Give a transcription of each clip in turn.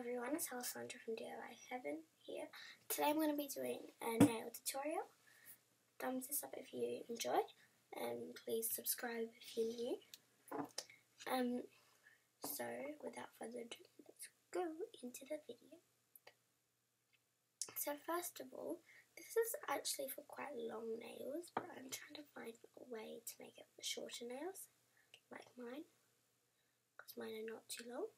everyone, it's Alessandra from DIY Heaven here. Today I'm going to be doing a nail tutorial. Thumbs this up if you enjoy and please subscribe if you're new. Um, so without further ado, let's go into the video. So first of all, this is actually for quite long nails, but I'm trying to find a way to make it for shorter nails, like mine, because mine are not too long.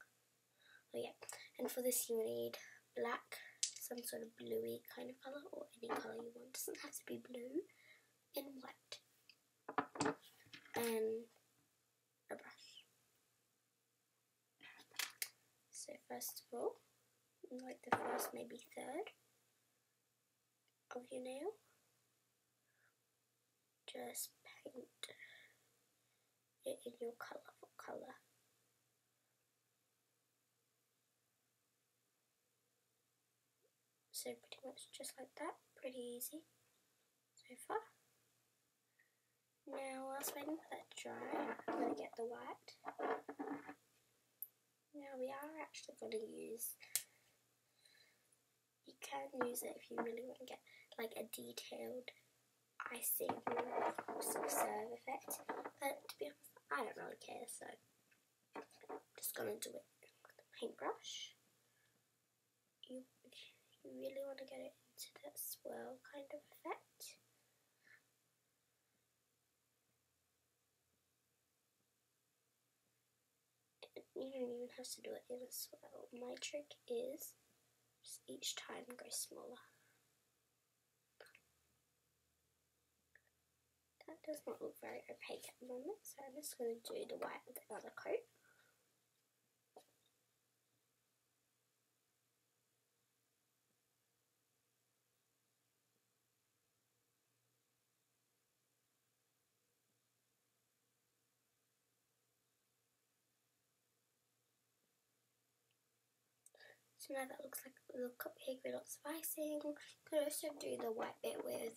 Oh yeah, and for this you need black, some sort of bluey kind of colour, or any colour you want. It doesn't have to be blue, and white. And a brush. So first of all, like the first, maybe third of your nail, just paint it in your colourful colour. So pretty much just like that, pretty easy so far. Now whilst waiting for that dry, I'm going to get the white. Now we are actually going to use, you can use it if you really want to get like a detailed icing sort of serve effect. But to be honest, I don't really care, so I'm just going to do it with the paintbrush. You you really want to get it into that swirl kind of effect. You don't even have to do it in a swirl. My trick is just each time go smaller. That does not look very opaque at the moment, so I'm just going to do the white with another coat. So now that looks like a little cupcake with lots of icing. You can also do the white bit with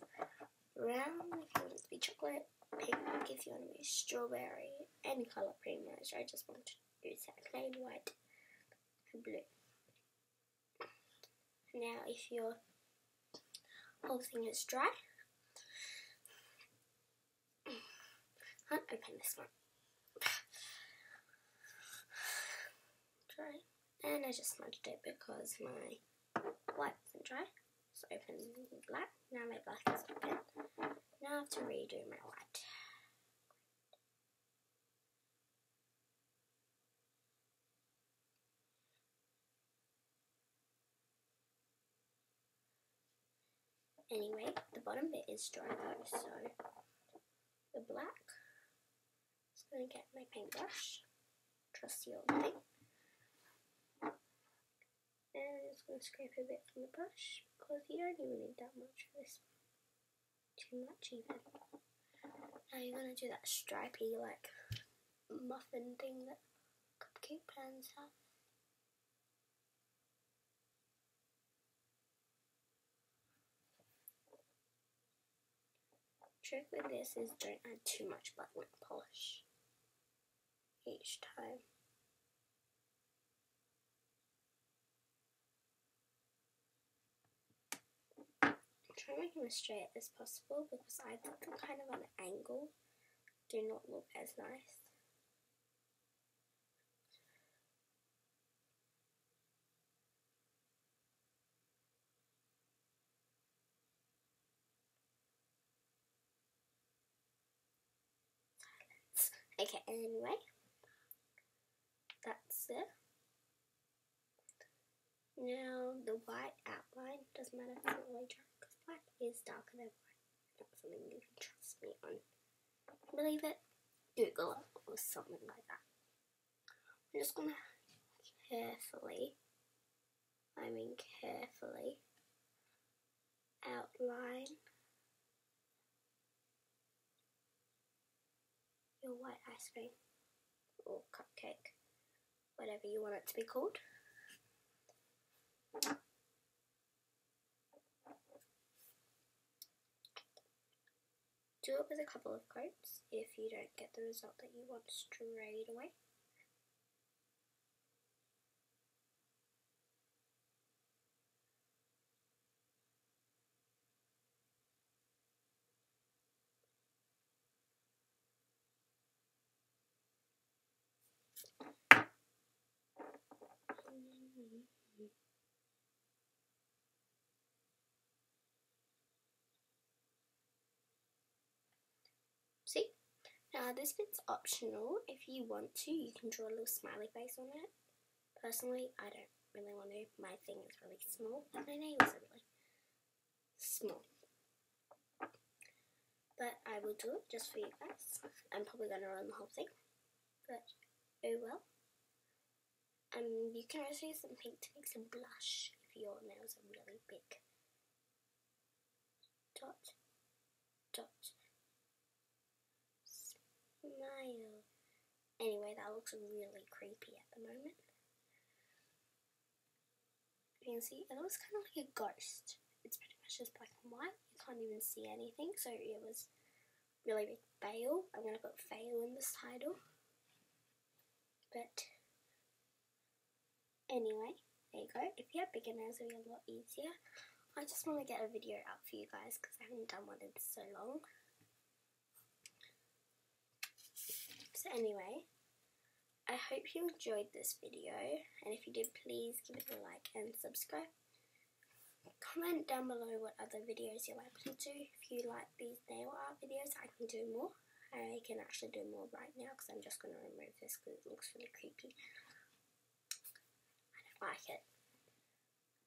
brown if you want it to be chocolate, pink if you want to be strawberry, any colour pretty much. I just want to that plain white and blue. Now if your whole thing is dry, I'll open this one. Dry and I just smudged it because my white wasn't dry. So open black. Now my black is open. Now I have to redo my white. Anyway, the bottom bit is dry though, so the black going to get my paintbrush, trusty old thing. Going to scrape a bit from the brush because you don't even need that much for this Too much even. Now you're going to do that stripy like muffin thing that cupcake pans have. Trick with this is don't add too much black nail polish each time. Them as straight as possible because I put them kind of on an angle do not look as nice. Okay, anyway, that's it. Now the white outline doesn't matter if it's really dark black is darker than white. Not something you can trust me on. Believe it? Google it or something like that. I'm just gonna carefully, I mean carefully, outline your white ice cream or cupcake, whatever you want it to be called. do it with a couple of coats if you don't get the result that you want straight away. Mm -hmm. Now this bit's optional. If you want to, you can draw a little smiley face on it. Personally, I don't really want to. My thing is really small, my nails are really small. But I will do it just for you guys. I'm probably going to run the whole thing. But, oh well. Um, you can also use some pink to make some blush if your nails are really big. Dot, dot, Anyway, that looks really creepy at the moment. You can see, it looks kind of like a ghost. It's pretty much just black and white. You can't even see anything, so it was really big fail. I'm to put fail in this title. But anyway, there you go. If you're beginners, it'll be a lot easier. I just want to get a video out for you guys because I haven't done one in so long. So anyway, I hope you enjoyed this video and if you did please give it a like and subscribe. Comment down below what other videos you'd like me to do. If you like these nail art videos I can do more. I can actually do more right now because I'm just going to remove this because it looks really creepy. I don't like it.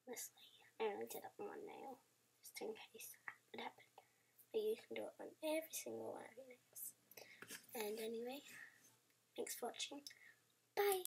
Honestly, I only did it on one nail just in case that would happen. But you can do it on every single one of your nails. And anyway, thanks for watching. Bye!